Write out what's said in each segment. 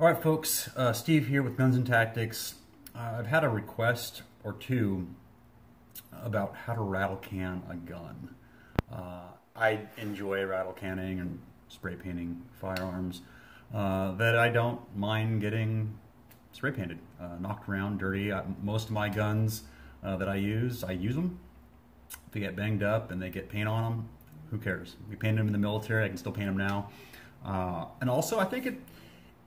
All right, folks, uh, Steve here with Guns and Tactics. Uh, I've had a request or two about how to rattle can a gun. Uh, I enjoy rattle canning and spray painting firearms uh, that I don't mind getting spray painted, uh, knocked around, dirty. I, most of my guns uh, that I use, I use them. If they get banged up and they get paint on them, who cares? We painted them in the military. I can still paint them now. and also, I think it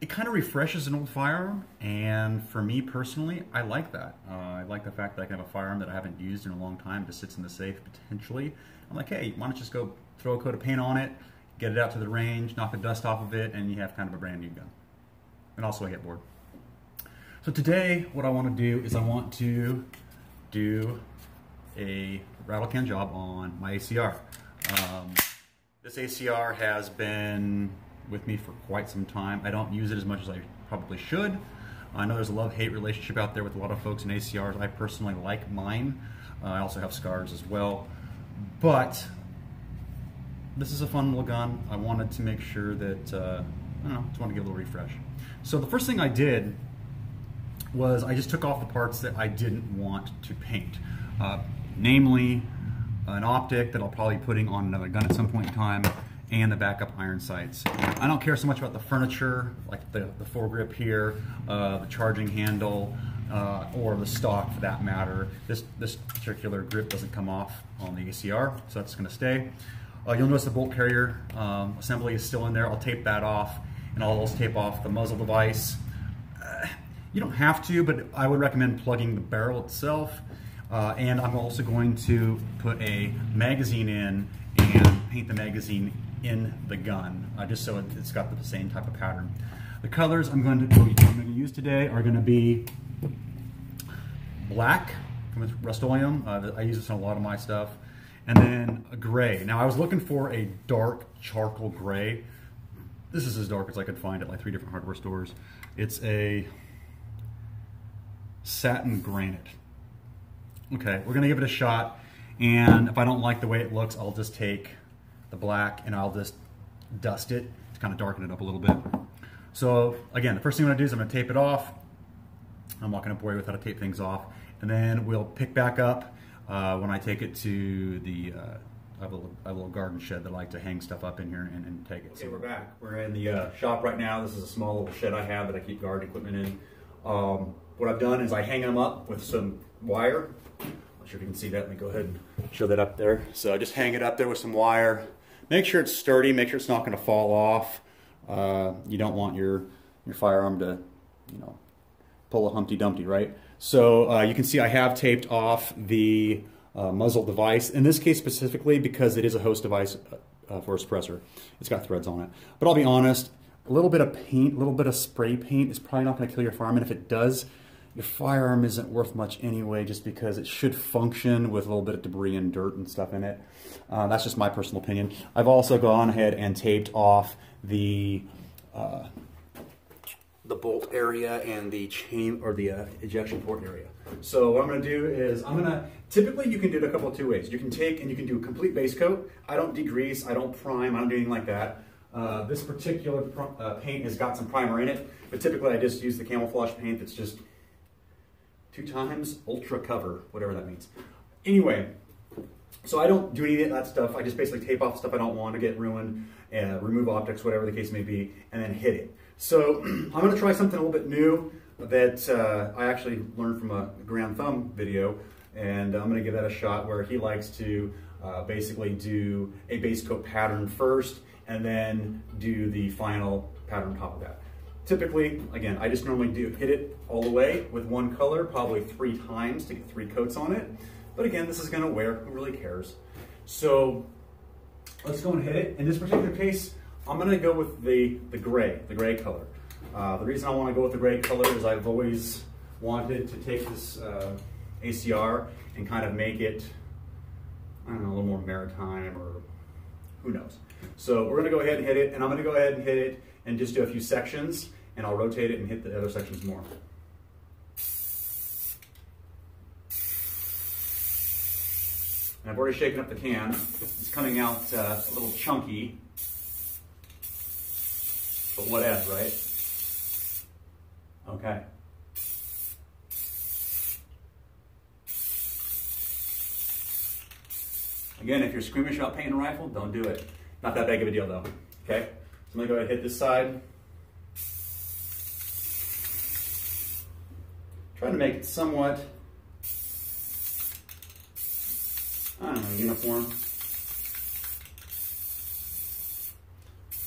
it kind of refreshes an old firearm, and for me personally, I like that. Uh, I like the fact that I can have a firearm that I haven't used in a long time, just sits in the safe potentially. I'm like, hey, why don't you just go throw a coat of paint on it, get it out to the range, knock the dust off of it, and you have kind of a brand new gun. And also I get bored. So today, what I want to do is I want to do a rattle can job on my ACR. Um, this ACR has been with me for quite some time. I don't use it as much as I probably should. I know there's a love-hate relationship out there with a lot of folks in ACRs. I personally like mine. Uh, I also have SCARs as well. But this is a fun little gun. I wanted to make sure that, uh, I don't know, just want to give a little refresh. So the first thing I did was I just took off the parts that I didn't want to paint. Uh, namely, an optic that I'll probably be putting on another gun at some point in time, and the backup iron sights. I don't care so much about the furniture, like the, the foregrip here, uh, the charging handle, uh, or the stock for that matter. This, this particular grip doesn't come off on the ACR, so that's gonna stay. Uh, you'll notice the bolt carrier um, assembly is still in there. I'll tape that off, and I'll also tape off the muzzle device. You don't have to, but I would recommend plugging the barrel itself. Uh, and I'm also going to put a magazine in and paint the magazine in the gun, uh, just so it, has got the same type of pattern. The colors I'm going to, I'm going to use today are going to be black with Rust-Oleum. Uh, I use this on a lot of my stuff. And then a gray. Now I was looking for a dark charcoal gray. This is as dark as I could find at like three different hardware stores. It's a satin granite. Okay, we're gonna give it a shot. And if I don't like the way it looks, I'll just take the black and I'll just dust it to kind of darken it up a little bit. So again, the first thing I'm gonna do is I'm gonna tape it off. I'm walking up way with how to tape things off. And then we'll pick back up uh, when I take it to the, uh, I, have a, I have a little garden shed that I like to hang stuff up in here and, and take it. Okay, so we're back. We're in the uh, shop right now. This is a small little shed I have that I keep garden equipment in. Um, what I've done is I hang them up with some wire. I'm not sure if you can see that. Let me go ahead and show that up there. So I just hang it up there with some wire. Make sure it's sturdy, make sure it's not going to fall off. Uh, you don't want your, your firearm to, you know, pull a Humpty Dumpty, right? So uh, you can see I have taped off the uh, muzzle device, in this case specifically because it is a host device uh, for a suppressor. It's got threads on it. But I'll be honest, a little bit of paint, a little bit of spray paint is probably not going to kill your firearm, and if it does, your firearm isn't worth much anyway just because it should function with a little bit of debris and dirt and stuff in it. Uh, that's just my personal opinion. I've also gone ahead and taped off the uh, the bolt area and the chain or the uh, ejection port area. So what I'm going to do is I'm going to, typically you can do it a couple of two ways. You can take and you can do a complete base coat. I don't degrease, I don't prime, I don't do anything like that. Uh, this particular uh, paint has got some primer in it, but typically I just use the camouflage paint that's just two times ultra cover, whatever that means. Anyway, so I don't do any of that stuff. I just basically tape off stuff I don't want to get ruined, uh, remove optics, whatever the case may be, and then hit it. So I'm going to try something a little bit new that uh, I actually learned from a Garand Thumb video, and I'm going to give that a shot where he likes to uh, basically do a base coat pattern first, and then do the final pattern on top of that. Typically, again, I just normally do hit it all the way with one color, probably three times to get three coats on it. But again, this is gonna wear, who really cares? So let's go and hit it. In this particular case, I'm gonna go with the, the gray, the gray color. Uh, the reason I wanna go with the gray color is I've always wanted to take this uh, ACR and kind of make it, I don't know, a little more maritime or who knows. So we're gonna go ahead and hit it, and I'm gonna go ahead and hit it and just do a few sections, and I'll rotate it and hit the other sections more. And I've already shaken up the can. It's coming out uh, a little chunky, but whatever, right? Okay. Again, if you're squeamish about painting a rifle, don't do it. Not that big of a deal though, okay? I'm gonna go ahead and hit this side. Trying to make it somewhat, I don't know, uniform.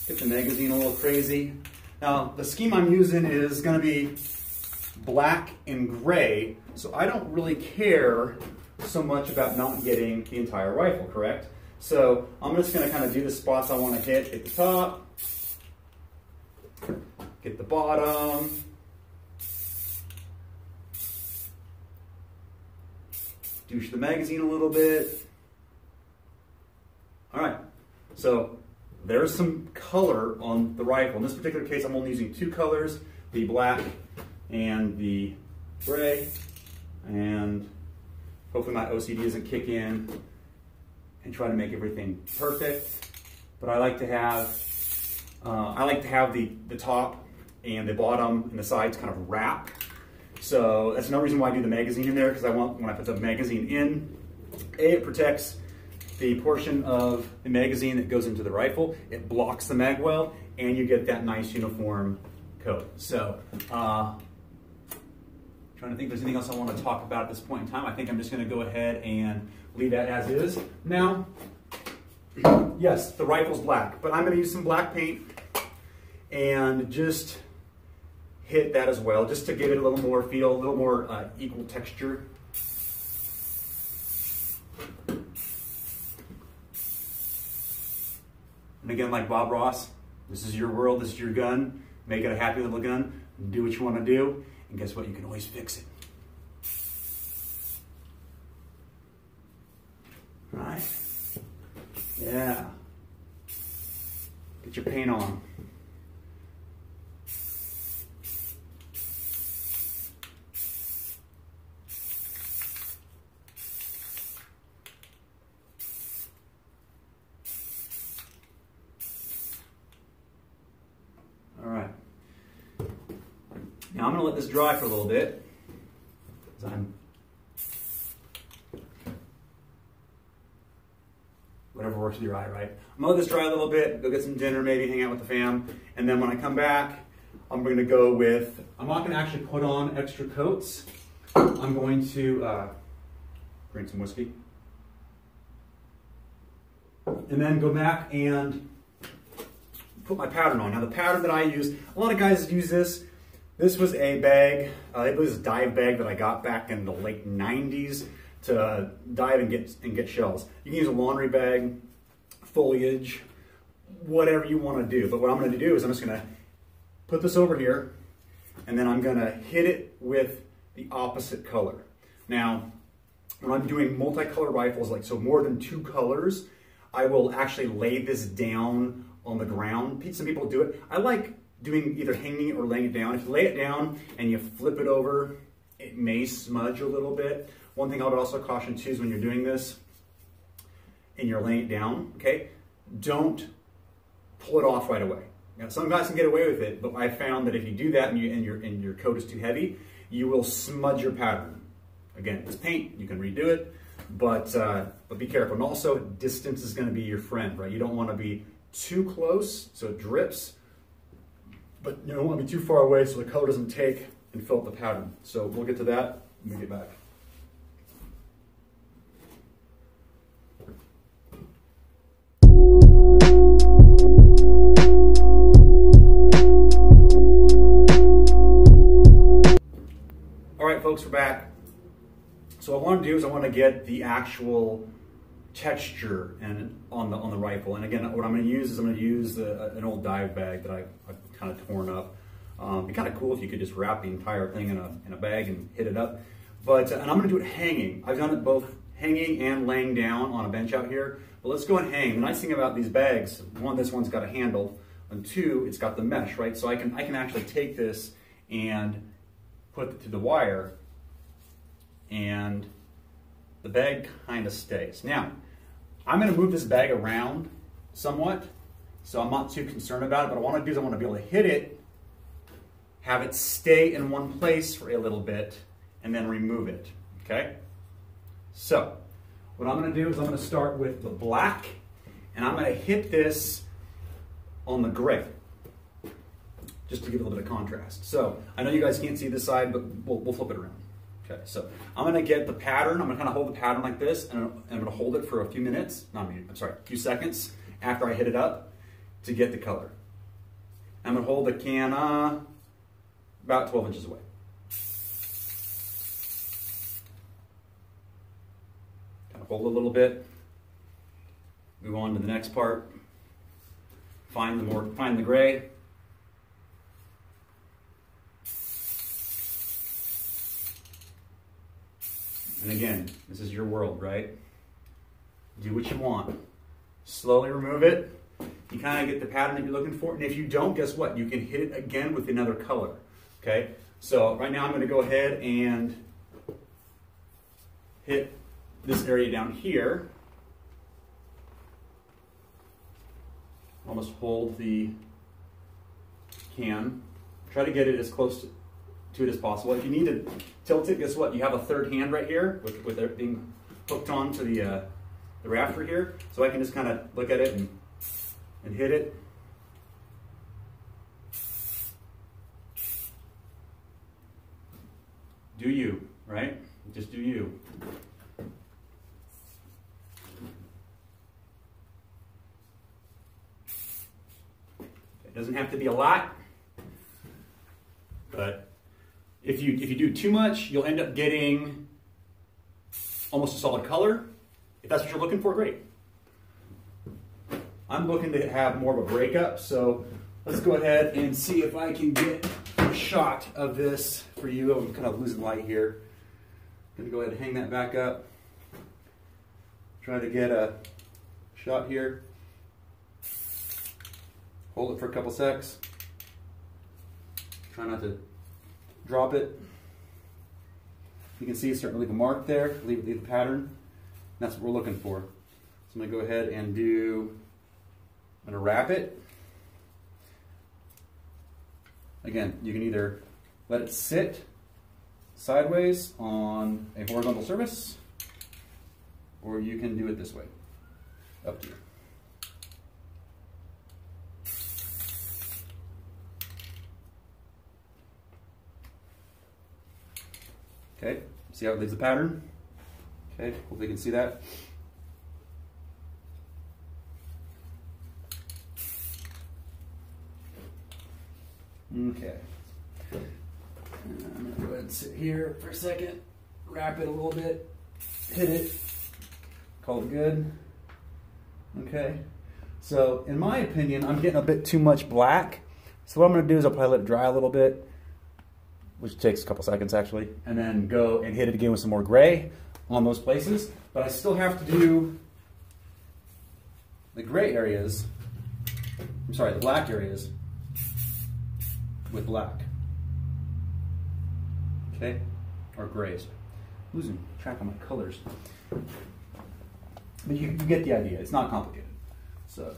Get the magazine a little crazy. Now, the scheme I'm using is gonna be black and gray, so I don't really care so much about not getting the entire rifle, correct? So I'm just gonna kind of do the spots I wanna hit, at the top, get the bottom, douche the magazine a little bit. All right, so there's some color on the rifle. In this particular case, I'm only using two colors, the black and the gray. And hopefully my OCD doesn't kick in and try to make everything perfect. But I like to have, uh, I like to have the, the top and the bottom and the sides kind of wrap. So that's another reason why I do the magazine in there because I want, when I put the magazine in, A, it protects the portion of the magazine that goes into the rifle. It blocks the mag well and you get that nice uniform coat. So, uh, trying to think if there's anything else I want to talk about at this point in time. I think I'm just going to go ahead and leave that as is. Now, yes, the rifle's black, but I'm going to use some black paint and just hit that as well, just to give it a little more feel, a little more uh, equal texture. And again, like Bob Ross, this is your world, this is your gun. Make it a happy little gun. Do what you want to do. And guess what? You can always fix it. Right? Yeah. Get your paint on. Now I'm going to let this dry for a little bit. I'm whatever works with your eye, right? I'm gonna let this dry a little bit, go get some dinner, maybe hang out with the fam, and then when I come back, I'm gonna go with, I'm not gonna actually put on extra coats. I'm going to uh, drink some whiskey. And then go back and put my pattern on. Now the pattern that I use, a lot of guys use this, this was a bag, uh, it was a dive bag that I got back in the late 90s to uh, dive and get, and get shells. You can use a laundry bag, foliage, whatever you want to do. But what I'm going to do is I'm just going to put this over here and then I'm going to hit it with the opposite color. Now, when I'm doing multicolor rifles, like so more than two colors, I will actually lay this down on the ground. Some people do it. I like doing either hanging it or laying it down. If you lay it down and you flip it over, it may smudge a little bit. One thing I would also caution too is when you're doing this and you're laying it down, okay, don't pull it off right away. Now, some guys can get away with it, but I found that if you do that and, you, and, your, and your coat is too heavy, you will smudge your pattern. Again, it's paint, you can redo it, but, uh, but be careful. And also, distance is gonna be your friend, right? You don't wanna be too close so it drips, but you don't want to be too far away so the color doesn't take and fill up the pattern. So we'll get to that when we get back. All right, folks, we're back. So what I want to do is I want to get the actual texture and on the on the rifle. And again, what I'm going to use is I'm going to use a, an old dive bag that I, I've kind of torn up. Um, it'd be kind of cool if you could just wrap the entire thing in a, in a bag and hit it up. But, and I'm going to do it hanging. I've done it both hanging and laying down on a bench out here. But let's go and hang. The nice thing about these bags, one, this one's got a handle, and two, it's got the mesh, right? So I can, I can actually take this and put it to the wire and the bag kind of stays. Now, I'm gonna move this bag around somewhat, so I'm not too concerned about it, but what I wanna do is I wanna be able to hit it have it stay in one place for a little bit, and then remove it, okay? So, what I'm gonna do is I'm gonna start with the black, and I'm gonna hit this on the gray, just to give a little bit of contrast. So, I know you guys can't see this side, but we'll, we'll flip it around. Okay, so I'm gonna get the pattern, I'm gonna kind of hold the pattern like this, and I'm gonna hold it for a few minutes, not a minute, I'm sorry, a few seconds after I hit it up to get the color. I'm gonna hold the can uh, about 12 inches away. Kind of hold a little bit, move on to the next part, find the more, find the gray, And again, this is your world, right? Do what you want. Slowly remove it. You kind of get the pattern that you're looking for. And if you don't, guess what? You can hit it again with another color. Okay? So right now I'm going to go ahead and hit this area down here. Almost hold the can. Try to get it as close to, to it as possible. If you need to tilt it, guess what? You have a third hand right here with, with it being hooked on to the, uh, the rafter here. So I can just kind of look at it and, and hit it. Do you, right? Just do you. It doesn't have to be a lot, but if you, if you do too much, you'll end up getting almost a solid color. If that's what you're looking for, great. I'm looking to have more of a breakup, so let's go ahead and see if I can get a shot of this for you. I'm kind of losing light here. I'm gonna go ahead and hang that back up. Try to get a shot here. Hold it for a couple secs. Try not to drop it. You can see it's starting to leave a mark there, leave, leave the pattern. That's what we're looking for. So I'm gonna go ahead and do, I'm gonna wrap it. Again, you can either let it sit sideways on a horizontal surface, or you can do it this way, up to you. Okay, see how it leaves the pattern? Okay, hopefully you can see that. Okay. I'm gonna go ahead and sit here for a second, wrap it a little bit, hit it, call it good. Okay. So in my opinion, I'm getting a bit too much black. So what I'm gonna do is I'll probably let it dry a little bit which takes a couple seconds actually, and then go and hit it again with some more gray on those places. But I still have to do the gray areas, I'm sorry, the black areas with black. Okay? Or grays. Losing track of my colors. But you, you get the idea. It's not complicated. So,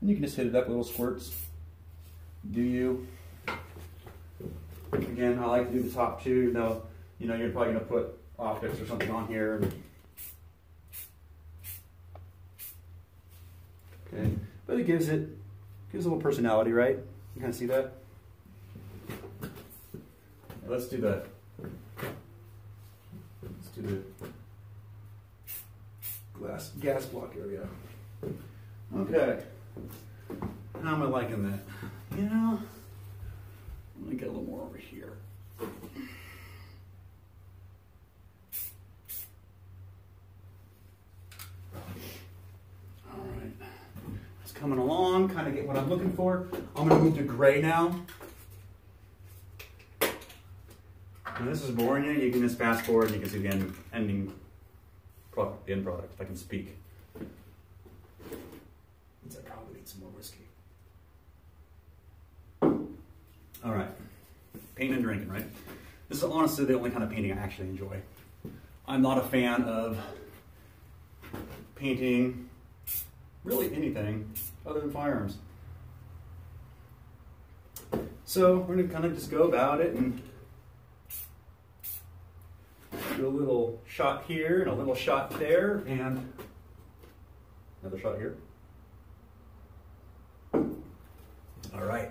and you can just hit it up with little squirts do you? Again, I like to do the top two, though, you know, you're probably gonna put optics or something on here. Okay, but it gives it, gives a little personality, right? You kind of see that? Let's do the, let's do the glass, gas block area. Okay, how am I liking that? You know, let me get a little more over here. All right, it's coming what I'm looking for. I'm gonna move to gray now. And this is boring you, you can just fast forward and you can see the end, ending product, the end product, if I can speak. I probably need some more whiskey. All right, painting and drinking, right? This is honestly the only kind of painting I actually enjoy. I'm not a fan of painting really anything other than firearms. So we're gonna kind of just go about it and do a little shot here and a little shot there and another shot here. All right,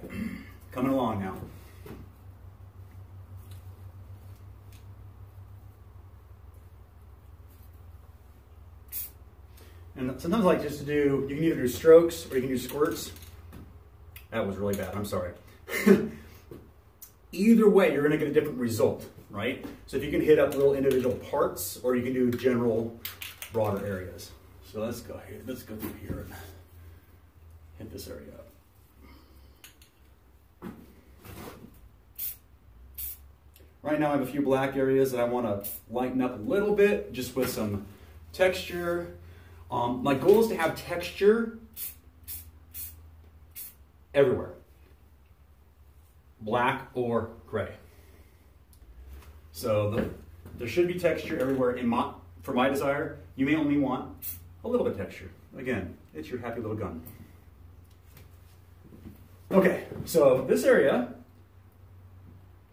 coming along now. And sometimes I like just to do, you can either do strokes or you can do squirts. That was really bad, I'm sorry. either way, you're gonna get a different result, right? So if you can hit up little individual parts or you can do general broader areas. So let's go here, let's go through here and hit this area up. Right now I have a few black areas that I want to lighten up a little bit just with some texture. Um, my goal is to have texture everywhere, black or gray. So the, there should be texture everywhere. In my, for my desire, you may only want a little bit of texture. Again, it's your happy little gun. Okay, so this area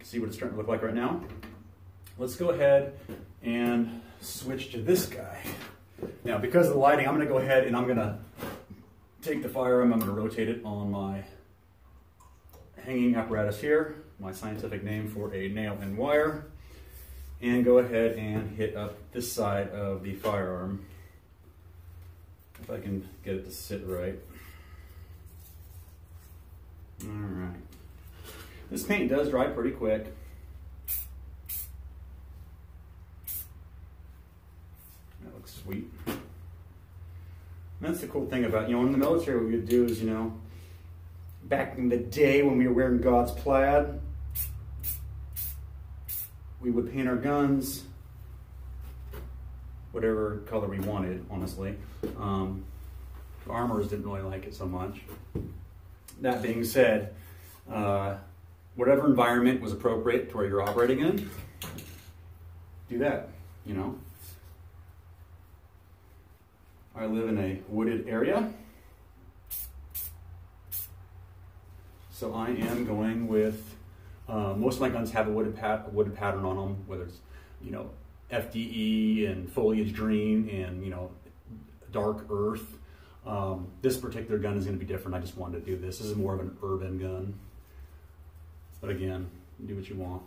see what it's starting to look like right now. Let's go ahead and switch to this guy. Now, because of the lighting, I'm going to go ahead and I'm going to take the firearm, I'm going to rotate it on my hanging apparatus here, my scientific name for a nail and wire, and go ahead and hit up this side of the firearm. If I can get it to sit right. All right. This paint does dry pretty quick. That looks sweet. And that's the cool thing about, you know, in the military what we do is, you know, back in the day when we were wearing God's plaid, we would paint our guns whatever color we wanted, honestly. Um, armors didn't really like it so much. That being said, uh, whatever environment was appropriate to where you're operating in, do that, you know. I live in a wooded area. So I am going with, uh, most of my guns have a wooded, pat pattern on them, whether it's, you know, FDE and foliage green and, you know, dark earth. Um, this particular gun is going to be different. I just wanted to do this. This is more of an urban gun. But again, do what you want.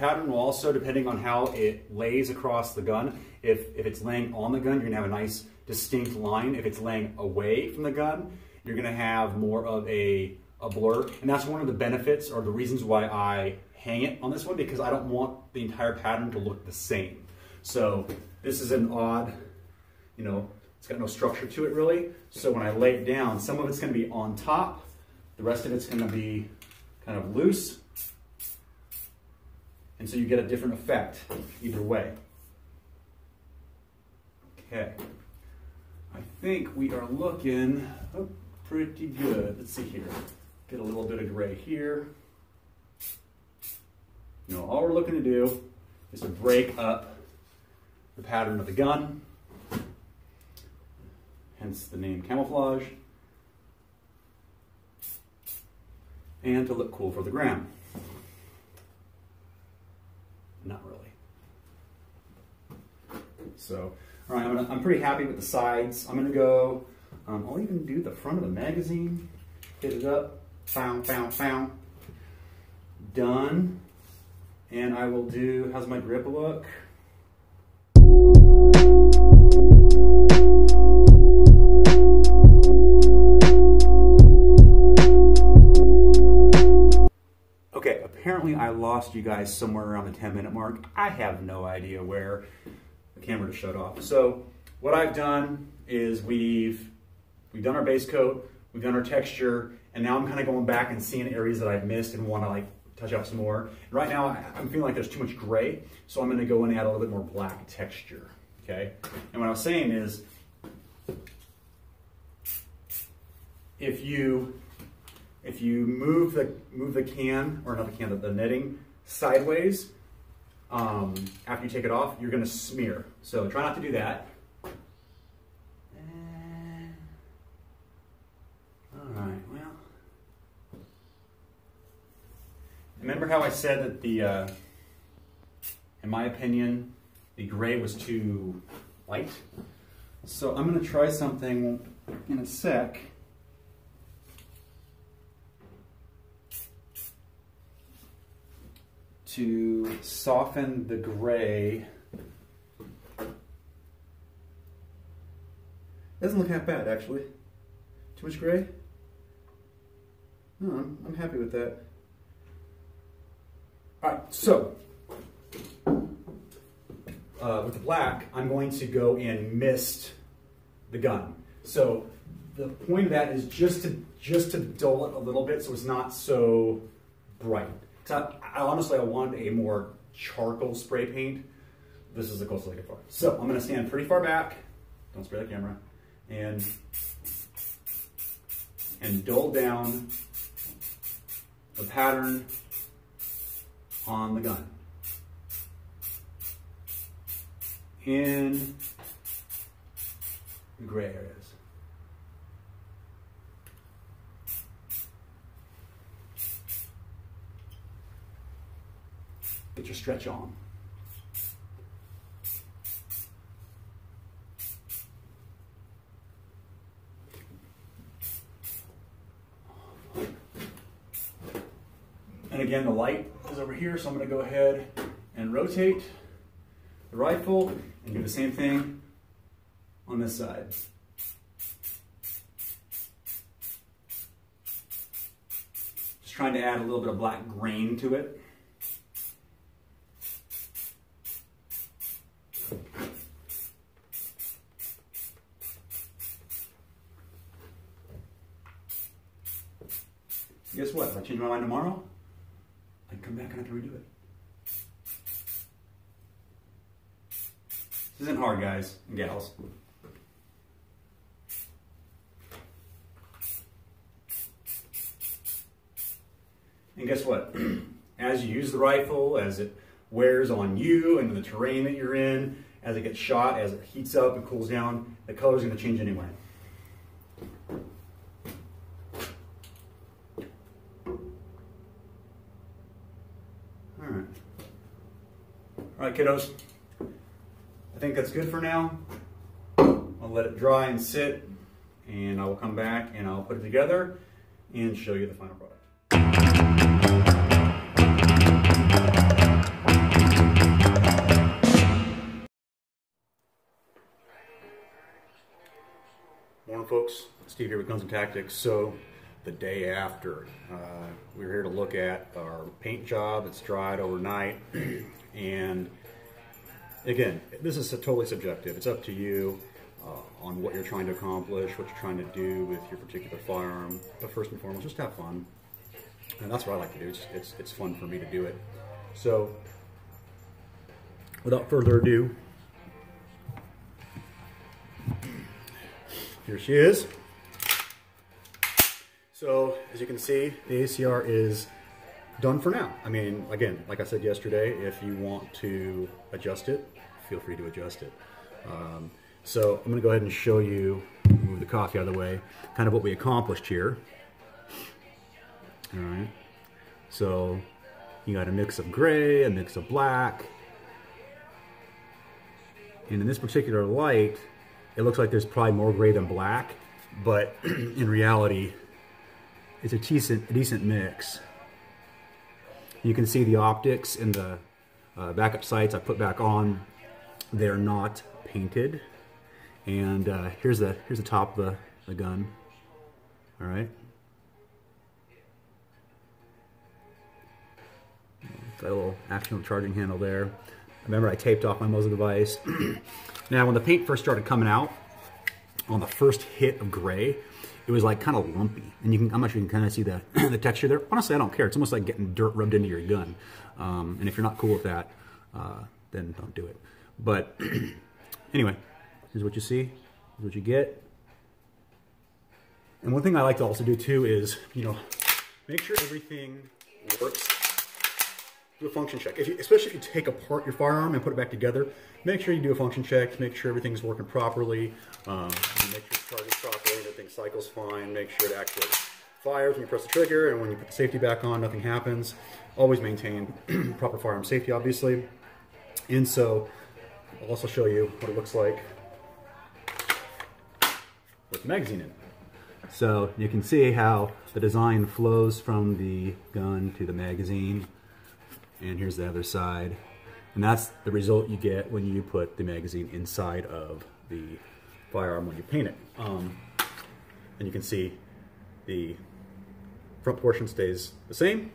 Pattern will also, depending on how it lays across the gun, if, if it's laying on the gun, you're gonna have a nice distinct line. If it's laying away from the gun, you're gonna have more of a, a blur. And that's one of the benefits or the reasons why I hang it on this one because I don't want the entire pattern to look the same. So this is an odd you know, it's got no structure to it really. So when I lay it down, some of it's gonna be on top, the rest of it's gonna be kind of loose. And so you get a different effect either way. Okay. I think we are looking oh, pretty good. Let's see here. Get a little bit of gray here. You know, all we're looking to do is to break up the pattern of the gun hence the name camouflage, and to look cool for the gram. Not really. So, all right, I'm, gonna, I'm pretty happy with the sides. I'm gonna go, um, I'll even do the front of the magazine, hit it up, found, found, found, done. And I will do, how's my grip look? Okay, apparently I lost you guys somewhere around the 10 minute mark. I have no idea where the camera just shut off. So what I've done is we've, we've done our base coat, we've done our texture, and now I'm kind of going back and seeing areas that I've missed and want to like touch up some more. And right now I'm feeling like there's too much gray, so I'm going to go and add a little bit more black texture. Okay. And what I was saying is, if you if you move the move the can or not the can, the netting sideways um, after you take it off, you're gonna smear. So try not to do that. All right, well. Remember how I said that the, uh, in my opinion, the gray was too light? So I'm gonna try something in a sec To soften the gray. Doesn't look half bad actually. Too much gray? No, I'm, I'm happy with that. All right, so uh, with the black, I'm going to go and mist the gun. So the point of that is just to just to dull it a little bit so it's not so bright. I honestly I wanted a more charcoal spray paint. This is the closest I get far. So I'm gonna stand pretty far back. Don't spray the camera. And and dull down the pattern on the gun. In the gray areas. Get your stretch on. And again, the light is over here, so I'm gonna go ahead and rotate the rifle and do the same thing on this side. Just trying to add a little bit of black grain to it. Guess what? If I change my mind tomorrow, I can come back and I can redo it. This isn't hard, guys and gals. And guess what? as you use the rifle, as it wears on you and the terrain that you're in, as it gets shot, as it heats up and cools down, the color is going to change anyway. All right. All right, kiddos. I think that's good for now. I'll let it dry and sit, and I will come back and I'll put it together and show you the final product. Morning, folks. Steve here with Guns and Tactics. So, the day after, uh, we are here to look at our paint job. It's dried overnight, and again, this is totally subjective. It's up to you uh, on what you're trying to accomplish, what you're trying to do with your particular firearm. But first and foremost, just have fun, and that's what I like to do. It's it's, it's fun for me to do it. So, without further ado, Here she is. So as you can see, the ACR is done for now. I mean, again, like I said yesterday, if you want to adjust it, feel free to adjust it. Um, so I'm gonna go ahead and show you, move the coffee out of the way, kind of what we accomplished here. All right. So you got a mix of gray, a mix of black. And in this particular light, it looks like there's probably more gray than black, but in reality, it's a decent, a decent mix. You can see the optics in the uh, backup sights I put back on. They're not painted. And uh, here's the here's the top of the, the gun. All right. Got a little action charging handle there. Remember I taped off my muzzle device. now when the paint first started coming out, on the first hit of gray, it was like kind of lumpy. And you can, I'm not sure you can kind of see the, the texture there. Honestly, I don't care. It's almost like getting dirt rubbed into your gun. Um, and if you're not cool with that, uh, then don't do it. But anyway, here's what you see, here's what you get. And one thing I like to also do too is, you know, make sure everything works do a function check. If you, especially if you take apart your firearm and put it back together, make sure you do a function check, make sure everything's working properly, um, make sure properly, everything cycles fine, make sure it actually fires when you press the trigger and when you put the safety back on, nothing happens. Always maintain proper firearm safety, obviously. And so I'll also show you what it looks like with the magazine in. So you can see how the design flows from the gun to the magazine. And here's the other side. And that's the result you get when you put the magazine inside of the firearm when you paint it. Um, and you can see the front portion stays the same.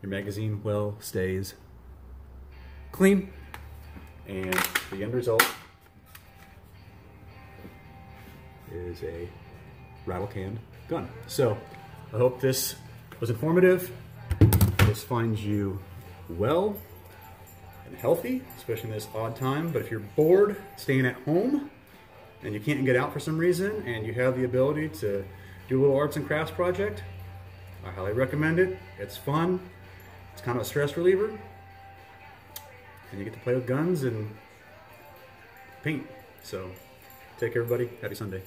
Your magazine well stays clean. And the end result is a rattle canned gun. So I hope this was informative. This finds you well and healthy, especially in this odd time. But if you're bored staying at home and you can't get out for some reason and you have the ability to do a little arts and crafts project, I highly recommend it. It's fun. It's kind of a stress reliever. And you get to play with guns and paint. So take care everybody. Happy Sunday.